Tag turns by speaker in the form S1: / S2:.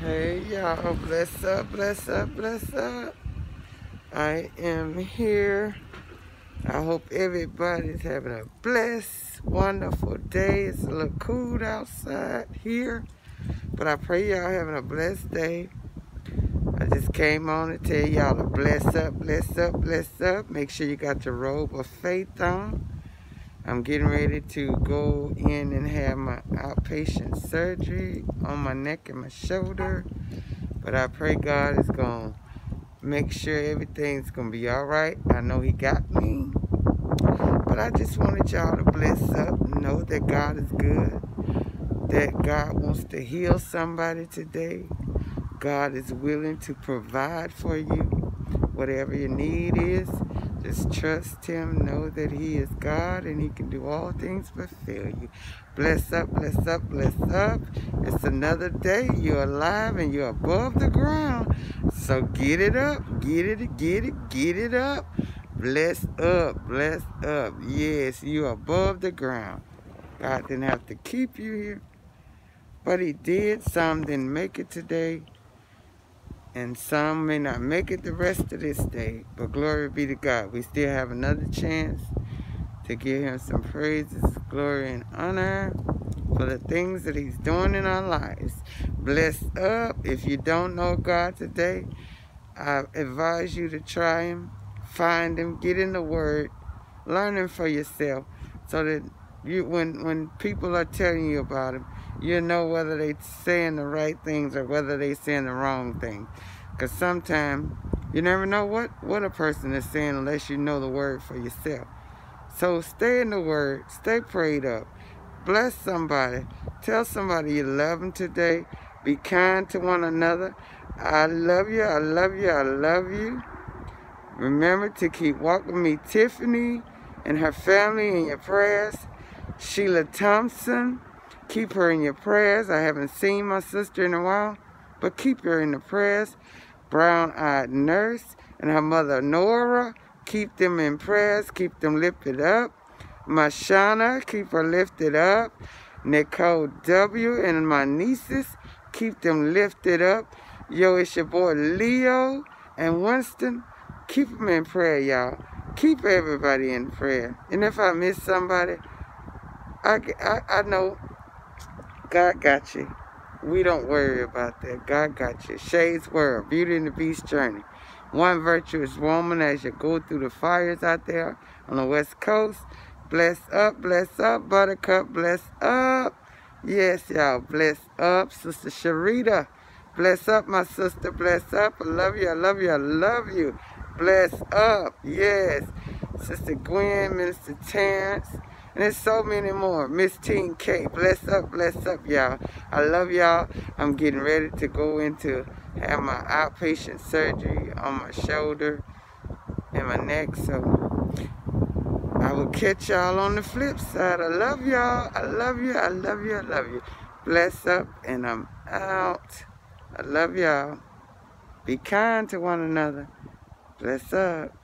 S1: Hey y'all, bless up, bless up, bless up. I am here. I hope everybody's having a blessed, wonderful day. It's a little cool outside here, but I pray y'all having a blessed day. I just came on to tell y'all to bless up, bless up, bless up. Make sure you got your robe of faith on. I'm getting ready to go in and have my outpatient surgery on my neck and my shoulder. But I pray God is going to make sure everything's going to be all right. I know he got me. But I just wanted y'all to bless up know that God is good. That God wants to heal somebody today. God is willing to provide for you whatever your need is. Just trust him. Know that he is God and he can do all things but fail you. Bless up, bless up, bless up. It's another day. You're alive and you're above the ground. So get it up. Get it, get it, get it up. Bless up, bless up. Yes, you're above the ground. God didn't have to keep you here. But he did. Some didn't make it today and some may not make it the rest of this day. But glory be to God. We still have another chance to give him some praises, glory, and honor for the things that he's doing in our lives. Bless up. If you don't know God today, I advise you to try him, find him, get in the word, learn him for yourself so that you when when people are telling you about him, you know whether they're saying the right things or whether they're saying the wrong thing. Because sometimes you never know what, what a person is saying unless you know the word for yourself. So stay in the word. Stay prayed up. Bless somebody. Tell somebody you love them today. Be kind to one another. I love you. I love you. I love you. Remember to keep walking me, Tiffany, and her family in your prayers. Sheila Thompson. Keep her in your prayers. I haven't seen my sister in a while, but keep her in the prayers. Brown-eyed nurse and her mother Nora. Keep them in prayers. Keep them lifted up. Mashana, keep her lifted up. Nicole W. and my nieces, keep them lifted up. Yo, it's your boy Leo and Winston. Keep them in prayer, y'all. Keep everybody in prayer. And if I miss somebody, I, I, I know God got you. We don't worry about that. God got you. Shades World, Beauty and the Beast Journey. One virtuous woman as you go through the fires out there on the West Coast. Bless up, bless up, Buttercup, bless up. Yes, y'all, bless up. Sister Sharita, bless up, my sister, bless up. I love you, I love you, I love you. Bless up, yes. Sister Gwen, Minister Terrence, and there's so many more. Miss Teen K, bless up, bless up, y'all. I love y'all. I'm getting ready to go into have my outpatient surgery on my shoulder and my neck. So I will catch y'all on the flip side. I love y'all. I love you. I love you. I love you. Bless up, and I'm out. I love y'all. Be kind to one another. Bless up.